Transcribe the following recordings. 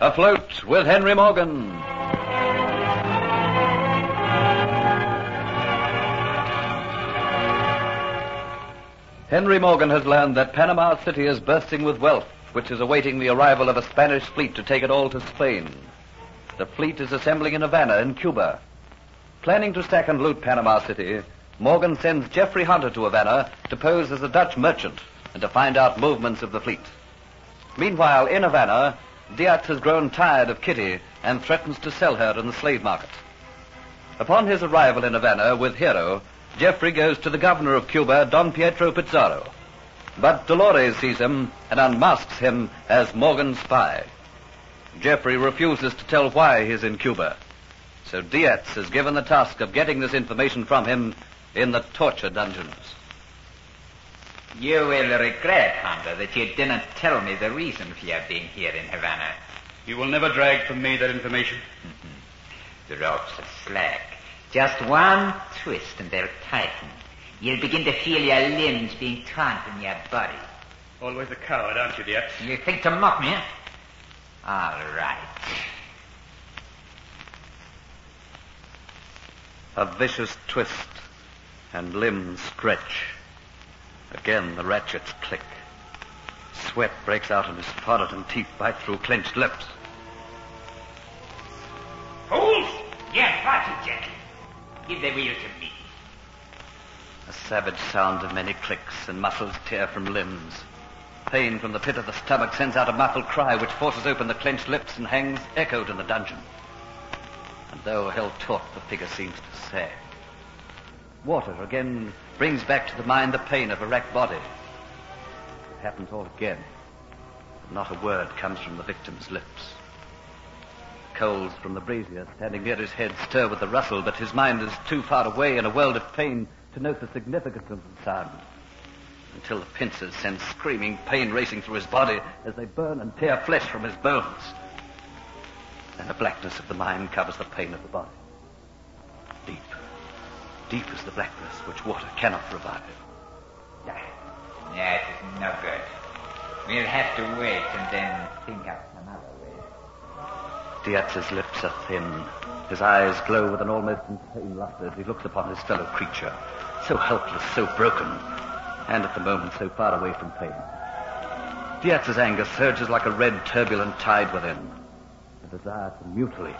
Afloat with Henry Morgan. Henry Morgan has learned that Panama City is bursting with wealth, which is awaiting the arrival of a Spanish fleet to take it all to Spain. The fleet is assembling in Havana, in Cuba. Planning to sack and loot Panama City, Morgan sends Jeffrey Hunter to Havana to pose as a Dutch merchant and to find out movements of the fleet. Meanwhile, in Havana, Diaz has grown tired of Kitty and threatens to sell her in the slave market. Upon his arrival in Havana with Hero, Jeffrey goes to the governor of Cuba, Don Pietro Pizarro. But Dolores sees him and unmasks him as Morgan's spy. Jeffrey refuses to tell why he's in Cuba. So Diaz is given the task of getting this information from him in the torture dungeons. You will regret, Hunter, that you didn't tell me the reason for your being here in Havana. You will never drag from me that information. The ropes are slack. Just one twist and they'll tighten. You'll begin to feel your limbs being torn from your body. Always a coward, aren't you, Diaz? You think to mock me? eh? All right. A vicious twist and limbs stretch. Again the ratchets click. Sweat breaks out on his forehead and teeth bite through clenched lips. Fools! Yes, it, Jack. Give the wheel to me. A savage sound of many clicks and muscles tear from limbs. Pain from the pit of the stomach sends out a muffled cry which forces open the clenched lips and hangs echoed in the dungeon. And though held taut, the figure seems to sag. Water again brings back to the mind the pain of a racked body. It happens all again. Not a word comes from the victim's lips. Coals from the brazier standing near his head stir with a rustle, but his mind is too far away in a world of pain to note the significance of the sound. Until the pincers send screaming pain racing through his body as they burn and tear flesh from his bones. Then the blackness of the mind covers the pain of the body. Deep, is the blackness which water cannot revive. That is no good. We'll have to wait and then think up some other way. Diaz's lips are thin. His eyes glow with an almost insane luster as he looks upon his fellow creature, so helpless, so broken, and at the moment so far away from pain. Diaz's anger surges like a red, turbulent tide within. The desire to mutilate,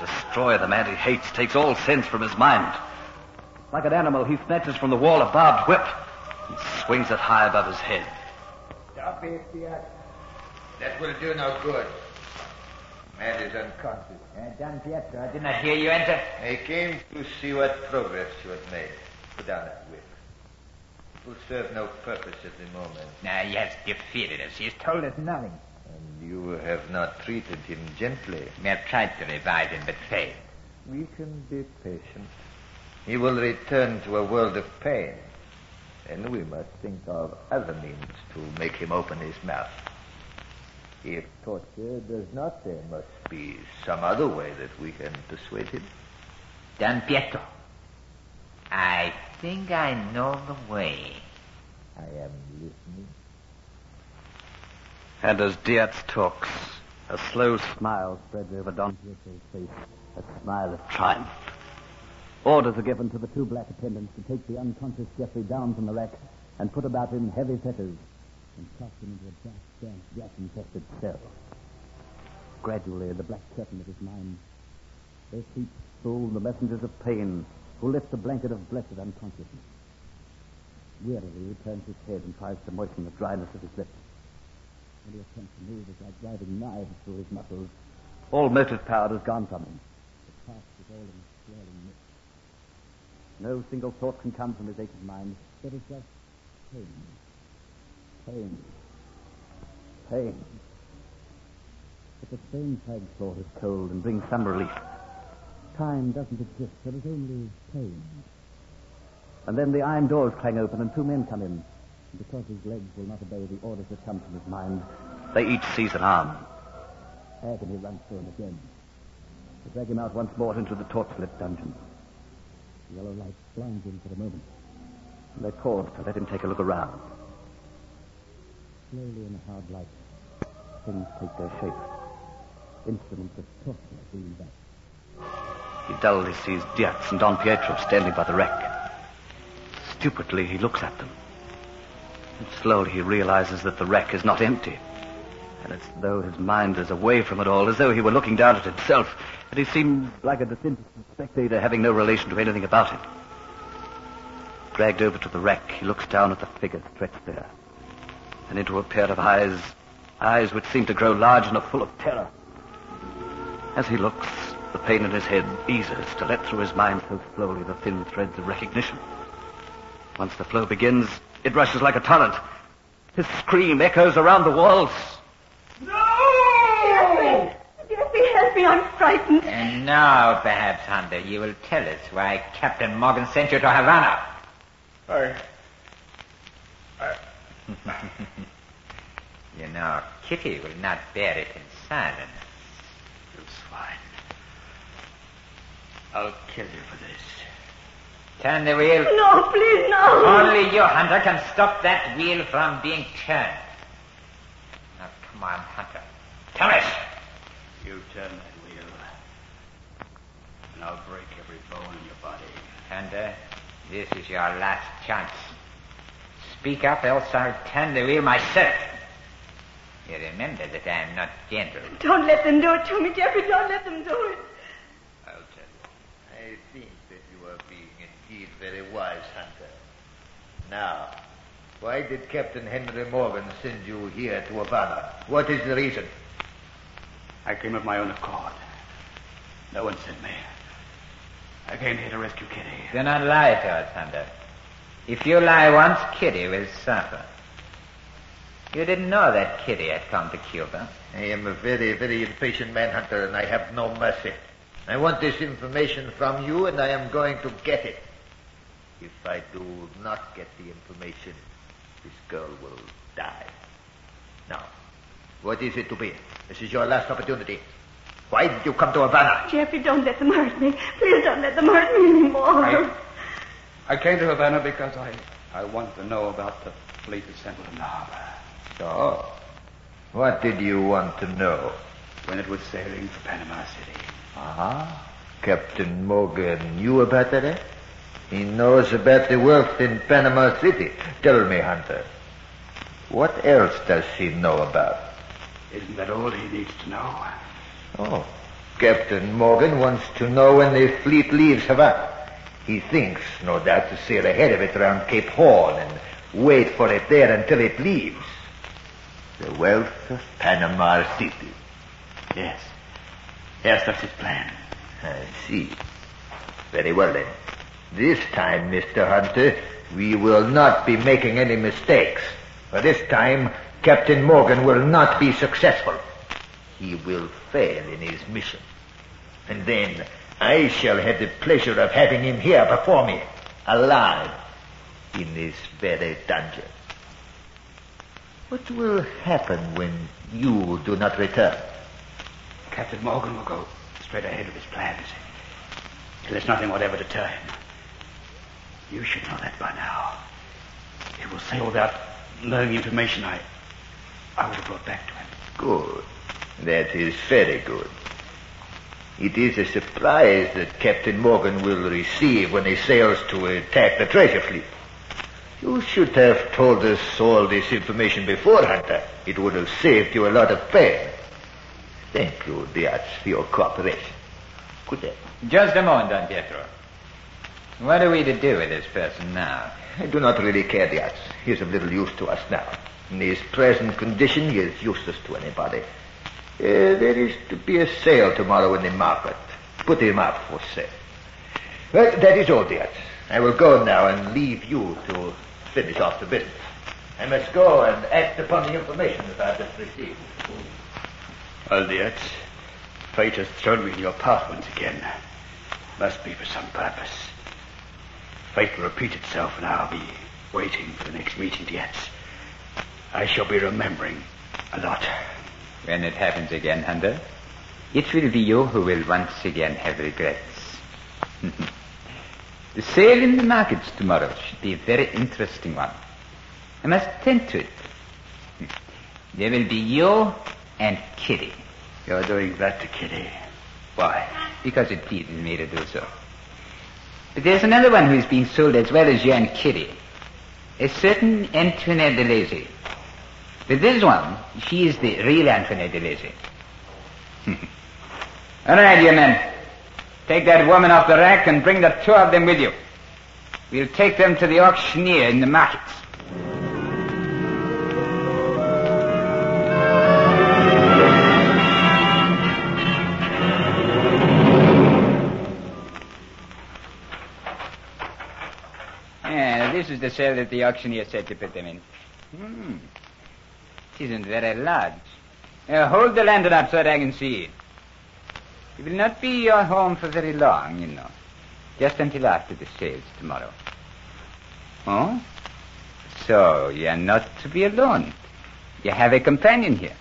destroy the man he hates, takes all sense from his mind. Like an animal, he snatches from the wall a barbed whip and swings it high above his head. Stop it, Diaz. That will do no good. Man is unconscious. Uh, Don Pietro, I did not hear you enter. I came to see what progress you had made. Put down that whip. It will serve no purpose at the moment. Now, he has defeated us. He has told us nothing. And you have not treated him gently. We have tried to revive him, but failed. We can be patient. He will return to a world of pain. And we must think of other means to make him open his mouth. If torture does not, there must be some other way that we can persuade him. Don Pietro, I think I know the way. I am listening. And as Diaz talks, a slow smile spreads over Don Pietro's face, a smile of triumph. Orders are given to the two black attendants to take the unconscious Jeffrey down from the rack and put about him heavy fetters and cast him into a dark, damp, gas-infested cell. Gradually, the black curtain of his mind, their feet full the messengers of pain who lift the blanket of blessed unconsciousness. Wearily, he turns his head and tries to moisten the dryness of his lips. When he attempts to move, it's like driving knives through his muscles. All motive power has gone from him. The past is all in. No single thought can come from his aching mind. There is just pain. Pain. Pain. But the same fag thought is cold and brings some relief. Time doesn't exist. There is only pain. And then the iron doors clang open and two men come in. And because his legs will not obey the orders that come from his mind, they each seize an arm. Agony runs through him again. They drag him out once more into the torch-lit dungeon. The yellow light blinds him for a moment. They paused to let him take a look around. Slowly in the hard light, things take their shape. Instruments of torture being back. He dully sees Diaz and Don Pietro standing by the wreck. Stupidly, he looks at them. And slowly he realizes that the wreck is not empty. And it's as though his mind is away from it all, as though he were looking down at himself. And he seems like a disinterested spectator having no relation to anything about it. Dragged over to the wreck, he looks down at the figure stretched there. And into a pair of eyes, eyes which seem to grow large and are full of terror. As he looks, the pain in his head eases to let through his mind so slowly the thin threads of recognition. Once the flow begins, it rushes like a torrent. His scream echoes around the walls. No! Jeffrey, help me. I'm frightened. And now, perhaps, Hunter, you will tell us why Captain Morgan sent you to Havana. I. You know, Kitty will not bear it in silence. You swine. I'll kill you for this. Turn the wheel. No, please, no. Only you, Hunter, can stop that wheel from being turned. Now, come on, Hunter. You turn that wheel, and I'll break every bone in your body. Hunter, uh, this is your last chance. Speak up, else I'll turn the wheel myself. You remember that I am not gentle. Don't let them do it to me, Jeffrey. Don't let them do it. I'll tell you. I think that you are being indeed very wise, Hunter. Now, why did Captain Henry Morgan send you here to Havana? What is the reason? I came of my own accord. No one sent me. I came here to rescue Kitty. Do not lie to us, Hunter. If you lie once, Kitty will suffer. You didn't know that Kitty had come to Cuba. I am a very, very impatient man, Hunter, and I have no mercy. I want this information from you, and I am going to get it. If I do not get the information, this girl will die. Now, what is it to be? This is your last opportunity. Why did you come to Havana? Jeffrey, don't let them hurt me. Please don't let them hurt me anymore. I, I came to Havana because I, I wanted to know about the fleet assembled in the harbor. So, what did you want to know? When it was sailing for Panama City. Ah, Captain Morgan knew about that, eh? He knows about the wealth in Panama City. Tell me, Hunter, what else does he know about? Isn't that all he needs to know? Oh, Captain Morgan wants to know when the fleet leaves Havana. He thinks, no doubt, to sail ahead of it around Cape Horn and wait for it there until it leaves. The wealth of Panama City. Yes. Yes, that's his plan. I see. Very well then. This time, Mr. Hunter, we will not be making any mistakes. For this time, Captain Morgan will not be successful. He will fail in his mission. And then I shall have the pleasure of having him here before me, alive, in this very dungeon. What will happen when you do not return? Captain Morgan will go straight ahead with his plans. There's nothing whatever to deter him. You should know that by now. He will sail without learning the information I, I would have brought back to him. Good. That is very good. It is a surprise that Captain Morgan will receive when he sails to attack the treasure fleet. You should have told us all this information before, Hunter. It would have saved you a lot of pain. Thank you, Diaz, for your cooperation. Good day. Just a moment, Don Pietro. What are we to do with this person now? I do not really care, Diaz. He is of little use to us now. In his present condition, he is useless to anybody. Uh, there is to be a sale tomorrow in the market. Put him up for sale. Well, that is all, Diaz. I will go now and leave you to finish off the business. I must go and act upon the information that I have just received. Well, Diaz, fate has thrown me in your path once again. Must be for some purpose. Fate will repeat itself, and I'll be waiting for the next meeting, Diaz. I shall be remembering a lot. When it happens again, Hunter, it will be you who will once again have regrets. The sale in the markets tomorrow should be a very interesting one. I must attend to it. There will be you and Kitty. You're doing that to Kitty. Why? Because it pleases me to do so. But there's another one who's being sold as well as and Kitty. A certain Antoinette de Lacy. But this one, she is the real Antoinette de Lacy. All right, you men. Take that woman off the rack and bring the two of them with you. We'll take them to the auctioneer in the markets. Is the cell that the auctioneer said to put them in. Hmm. It isn't very large. Uh, hold the lantern up so that I can see. It will not be your home for very long, you know. Just until after the sales tomorrow. Oh? So you're not to be alone. You have a companion here.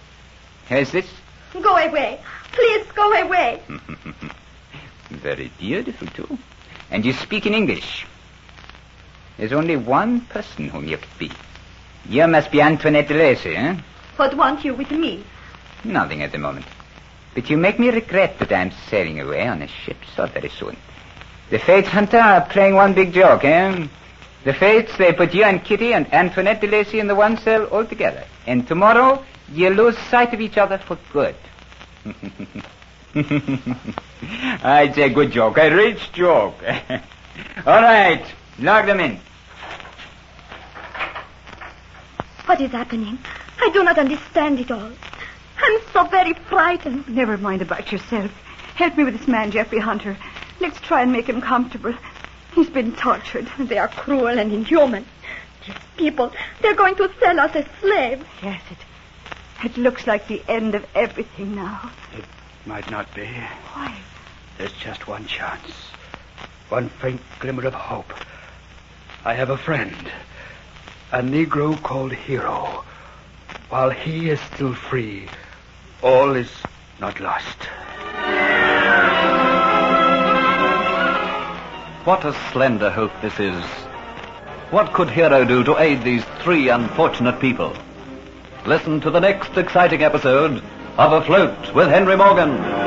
Who's this? Go away. Please go away. Very beautiful, too. And you speak in English. There's only one person whom you could be. You must be Antoinette de Lacy, eh? What want you with me? Nothing at the moment. But you make me regret that I'm sailing away on a ship so very soon. The Fates, Hunter, are playing one big joke, eh? The Fates, they put you and Kitty and Antoinette de Lacy in the one cell altogether. And tomorrow, you lose sight of each other for good. it's a good joke, a rich joke. All right, lock them in. What is happening? I do not understand it all. I'm so very frightened. Never mind about yourself. Help me with this man, Jeffrey Hunter. Let's try and make him comfortable. He's been tortured. They are cruel and inhuman. These people, they're going to sell us as slaves. Yes, it, it looks like the end of everything now. It might not be. Why? There's just one chance. One faint glimmer of hope. I have a friend. A Negro called Hero. While he is still free, all is not lost. What a slender hope this is. What could Hero do to aid these three unfortunate people? Listen to the next exciting episode of Afloat with Henry Morgan.